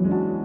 you